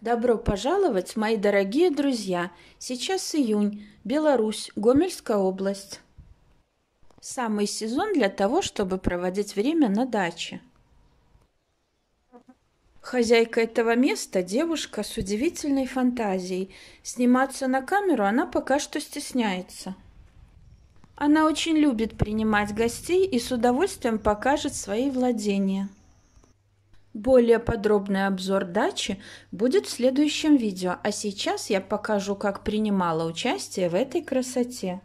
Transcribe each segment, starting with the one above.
Добро пожаловать, мои дорогие друзья! Сейчас июнь, Беларусь, Гомельская область. Самый сезон для того, чтобы проводить время на даче. Хозяйка этого места – девушка с удивительной фантазией. Сниматься на камеру она пока что стесняется. Она очень любит принимать гостей и с удовольствием покажет свои владения. Более подробный обзор дачи будет в следующем видео, а сейчас я покажу, как принимала участие в этой красоте.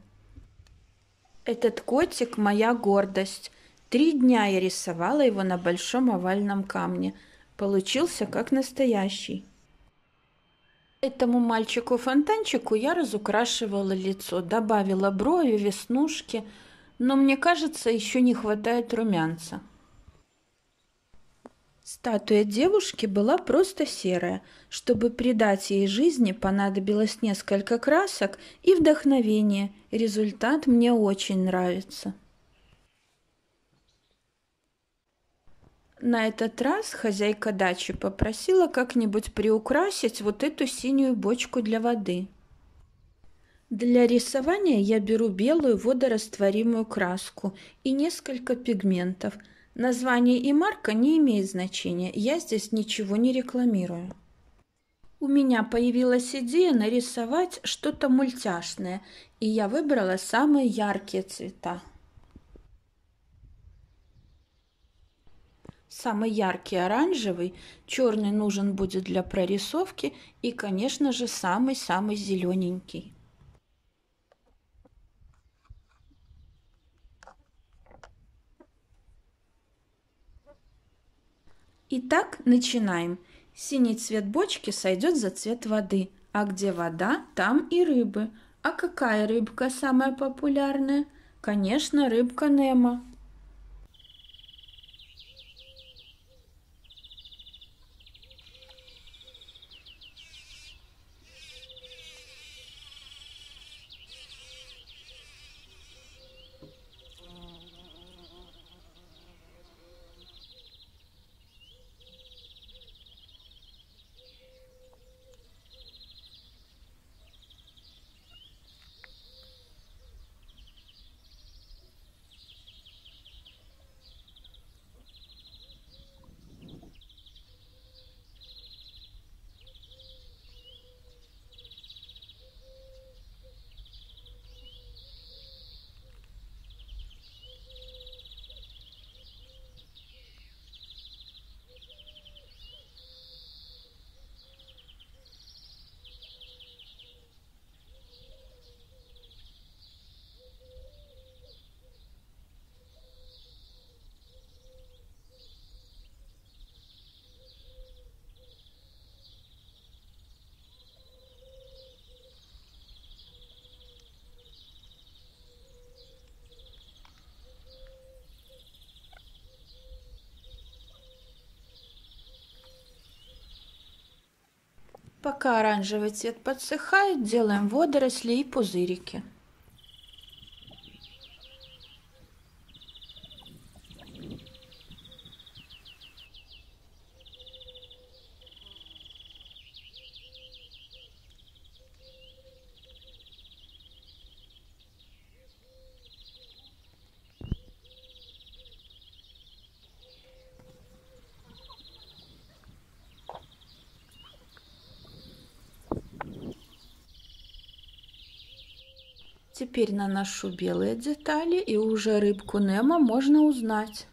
Этот котик – моя гордость. Три дня я рисовала его на большом овальном камне. Получился как настоящий. Этому мальчику-фонтанчику я разукрашивала лицо, добавила брови, веснушки, но мне кажется, еще не хватает румянца. Статуя девушки была просто серая. Чтобы придать ей жизни, понадобилось несколько красок и вдохновение. Результат мне очень нравится. На этот раз хозяйка дачи попросила как-нибудь приукрасить вот эту синюю бочку для воды. Для рисования я беру белую водорастворимую краску и несколько пигментов – Название и марка не имеет значения, я здесь ничего не рекламирую. У меня появилась идея нарисовать что-то мультяшное, и я выбрала самые яркие цвета. Самый яркий оранжевый, черный нужен будет для прорисовки и, конечно же, самый-самый зелененький. Итак, начинаем. Синий цвет бочки сойдет за цвет воды, а где вода, там и рыбы. А какая рыбка самая популярная? Конечно, рыбка Немо. Пока оранжевый цвет подсыхает, делаем водоросли и пузырики. Теперь наношу белые детали и уже рыбку Немо можно узнать.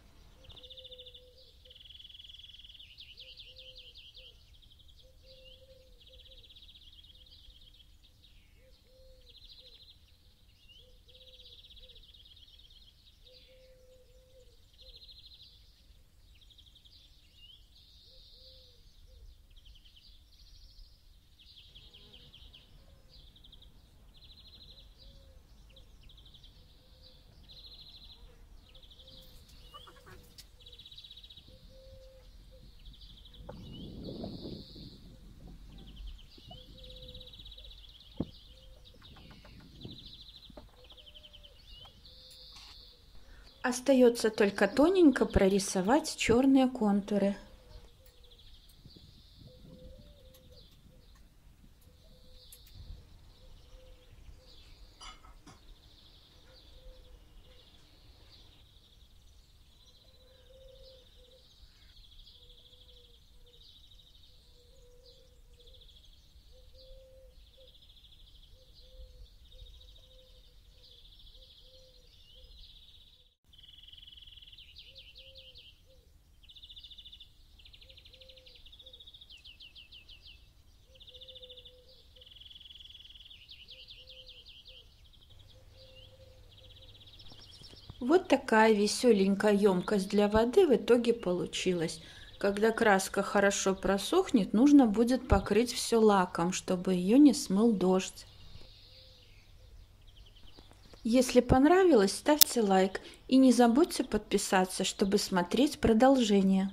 Остается только тоненько прорисовать черные контуры. Вот такая веселенькая емкость для воды в итоге получилась. Когда краска хорошо просохнет, нужно будет покрыть все лаком, чтобы ее не смыл дождь. Если понравилось, ставьте лайк и не забудьте подписаться, чтобы смотреть продолжение.